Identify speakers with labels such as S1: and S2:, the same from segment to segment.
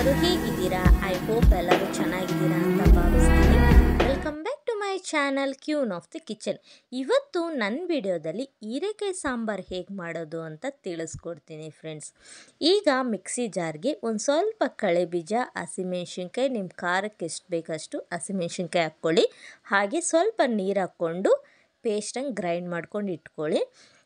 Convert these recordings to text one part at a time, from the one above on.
S1: ಎಲ್ಲರೂ ಹೇಗಿದ್ದೀರಾ? I hope ಎಲ್ಲರೂ ಚೆನ್ನಾಗಿದ್ದೀರಾ ಅಂತ ಭಾವಿಸ್ತೀನಿ. Welcome back to my channel queen of the kitchen ಇವತ್ತು ನನ್ನ ವಿಡಿಯೋದಲ್ಲಿ ಹೀರೆಕಾಯಿ ಸಾಂಬಾರು ಹೇಗೆ ಮಾಡೋದು ಅಂತ ತಿಳಿಸ್ಕೊಡ್ತೀನಿ ಫ್ರೆಂಡ್ಸ್ ಈಗ ಮಿಕ್ಸಿ ಜಾರ್ಗೆ ಒಂದು ಸ್ವಲ್ಪ ಕಳೆ ಬೀಜ, ಹಸಿಮೆಣ್ಸಿನ್ಕಾಯಿ ನಿಮ್ಮ ಖಾರಕ್ಕೆ ಎಷ್ಟು ಬೇಕಷ್ಟು ಹಸಿಮೆಣ್ಸಿನ್ಕಾಯಿ ಹಾಕ್ಕೊಳ್ಳಿ. ಹಾಗೆ ಸ್ವಲ್ಪ ನೀರು ಹಾಕ್ಕೊಂಡು ಪೇಸ್ಟಂಗೆ ಗ್ರೈಂಡ್ ಮಾಡ್ಕೊಂಡು ಇಟ್ಕೊಳ್ಳಿ.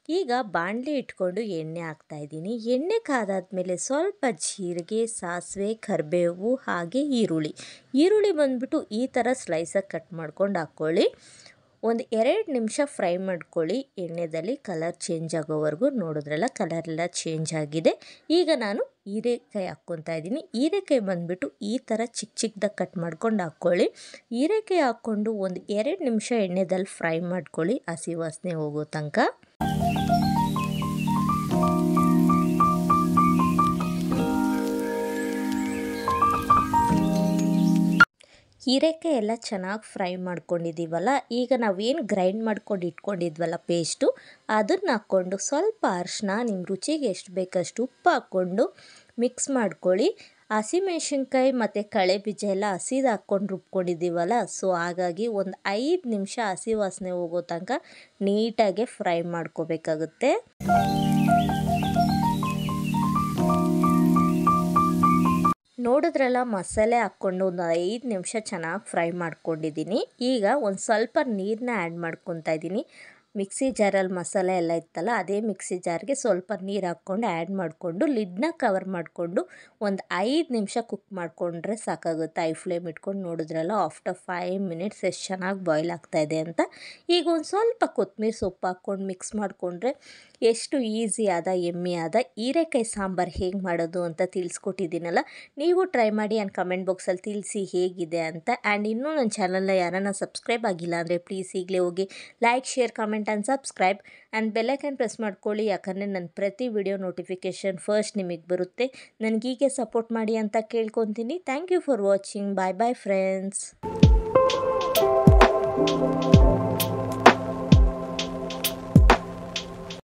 S1: ಈಗ ಬಾಣಲಿ ಇಟ್ಕೊಂಡು ಎಣ್ಣೆ ಹಾಕ್ತಾಯಿದ್ದೀನಿ ಎಣ್ಣೆ ಕಾದಾದ್ಮೇಲೆ ಸ್ವಲ್ಪ ಜೀರಿಗೆ, ಸಾಸಿವೆ, ಕರಿಬೇವು, ಹಾಗೆ ಈರುಳ್ಳಿ. ಈರುಳ್ಳಿ ಬಂದುಬಿಟ್ಟು ಈ ಥರ ಸ್ಲೈಸಾಗಿ ಕಟ್ ಮಾಡ್ಕೊಂಡು ಹಾಕ್ಕೊಳ್ಳಿ ಒಂದು ಎರಡು ನಿಮಿಷ ಫ್ರೈ ಮಾಡ್ಕೊಳ್ಳಿ. ಎಣ್ಣೆದಲ್ಲಿ ಕಲರ್ ಚೇಂಜ್ ಆಗೋವರೆಗೂ ನೋಡಿದ್ರೆಲ್ಲ ಕಲರ್ ಎಲ್ಲ ಚೇಂಜ್ ಆಗಿದೆ. ಈಗ ನಾನು ಹೀರೆಕಾಯಿ ಹಾಕ್ಕೊತಾ ಇದ್ದೀನಿ. ಹೀರೆಕಾಯಿ ಬಂದುಬಿಟ್ಟು ಈ ಥರ ಚಿಕ್ಕ ಚಿಕ್ಕದಾಗಿ ಕಟ್ ಮಾಡ್ಕೊಂಡು ಹಾಕ್ಕೊಳ್ಳಿ ಹೀರೆಕಾಯಿ ಹಾಕ್ಕೊಂಡು ಒಂದು ಎರಡು ನಿಮಿಷ ಎಣ್ಣೆದಲ್ಲಿ ಫ್ರೈ ಮಾಡ್ಕೊಳ್ಳಿ. ಹಸಿ ವಾಸನೆ ಹೋಗೋ ತನಕ. ಹೀರೆಕಾಯಿ ಎಲ್ಲ ಚೆನ್ನಾಗಿ ಫ್ರೈ ಮಾಡ್ಕೊಂಡಿದ್ದೀವಲ್ಲ, ಈಗ ನಾವೇನು ಗ್ರೈಂಡ್ ಮಾಡ್ಕೊಂಡು ಇಟ್ಕೊಂಡಿದ್ವಲ್ಲ ಪೇಸ್ಟು, ಅದನ್ನು ಹಾಕ್ಕೊಂಡು ಸ್ವಲ್ಪ ಅರಿಶಿನ ನಿಮ್ಮ ರುಚಿಗೆ ಎಷ್ಟು ಬೇಕಷ್ಟು ಉಪ್ಪು ಹಾಕ್ಕೊಂಡು ಮಿಕ್ಸ್ ಮಾಡ್ಕೊಳ್ಳಿ. ಹಸಿಮೆಣ್ಸಿನ್ಕಾಯಿ ಮತ್ತು ಕಳೆ ಬೀಜ ಎಲ್ಲ ಹಸಿದು ಹಾಕ್ಕೊಂಡು ರುಬ್ಕೊಂಡಿದ್ದೀವಲ್ಲ, ಸೊ ಹಾಗಾಗಿ ಒಂದು ಐದು ನಿಮಿಷ ಹಸಿ ವಾಸನೆ ಹೋಗೋ ತನಕ ನೀಟಾಗಿ ಫ್ರೈ ಮಾಡ್ಕೋಬೇಕಾಗುತ್ತೆ. ನೋಡಿದ್ರಲ್ಲ, ಮಸಾಲೆ ಹಾಕ್ಕೊಂಡು ಒಂದು ಐದು ನಿಮಿಷ ಚೆನ್ನಾಗಿ ಫ್ರೈ ಮಾಡ್ಕೊಂಡಿದ್ದೀನಿ. ಈಗ ಒಂದು ಸ್ವಲ್ಪ ನೀರನ್ನ ಆ್ಯಡ್ ಮಾಡ್ಕೊತಾ ಇದ್ದೀನಿ ಮಿಕ್ಸಿ ಜಾರಲ್ಲಿ ಮಸಾಲೆ ಎಲ್ಲ ಇತ್ತಲ್ಲ, ಅದೇ ಮಿಕ್ಸಿ ಜಾರ್ಗೆ ಸ್ವಲ್ಪ ನೀರು ಹಾಕ್ಕೊಂಡು ಆ್ಯಡ್ ಮಾಡಿಕೊಂಡು ಲಿಡ್ನ ಕವರ್ ಮಾಡಿಕೊಂಡು ಒಂದು ಐದು ನಿಮಿಷ ಕುಕ್ ಮಾಡಿಕೊಂಡ್ರೆ ಸಾಕಾಗುತ್ತೆ. ಐ ಫ್ಲೇಮ್ ಇಟ್ಕೊಂಡು ನೋಡಿದ್ರಲ್ಲ ಆಫ್ಟರ್ ಫೈವ್ ಮಿನಿಟ್ಸ್ ಎಷ್ಟು ಚೆನ್ನಾಗಿ ಬಾಯ್ಲ್ ಆಗ್ತಾಯಿದೆ ಅಂತ. ಈಗ ಒಂದು ಸ್ವಲ್ಪ ಕೊತ್ತಂಬರಿ ಸೊಪ್ಪು ಹಾಕ್ಕೊಂಡು ಮಿಕ್ಸ್ ಮಾಡಿಕೊಂಡ್ರೆ ಎಷ್ಟು ಈಸಿ ಆದ ಎಮ್ಮಿ ಆದ, ಹೀರೆಕಾಯಿ ಸಾಂಬಾರು ಹೇಗೆ ಮಾಡೋದು ಅಂತ ತಿಳಿಸ್ಕೊಟ್ಟಿದ್ದೀನಲ್ಲ, ನೀವು ಟ್ರೈ ಮಾಡಿ ಆ್ಯಂಡ್ ಕಮೆಂಟ್ ಬಾಕ್ಸಲ್ಲಿ ತಿಳಿಸಿ ಹೇಗಿದೆ ಅಂತ. ಆ್ಯಂಡ್ ಇನ್ನೂ ನನ್ನ ಚಾನಲ್ನ ಯಾರನ್ನ ಸಬ್ಸ್ಕ್ರೈಬ್ ಆಗಿಲ್ಲ ಅಂದರೆ ಪ್ಲೀಸ್ ಈಗಲೇ ಹೋಗಿ like share comment and subscribe and bell icon press ಮಾಡ್ಕೊಳ್ಳಿ, ಯಾಕಂದರೆ ನನ್ನ ಪ್ರತಿ ವಿಡಿಯೋ ನೋಟಿಫಿಕೇಷನ್ ಫಸ್ಟ್ ನಿಮಗೆ ಬರುತ್ತೆ. ನನಗೀಗೆ ಸಪೋರ್ಟ್ ಮಾಡಿ ಅಂತ ಕೇಳ್ಕೊತೀನಿ. Thank you for watching bye bye friends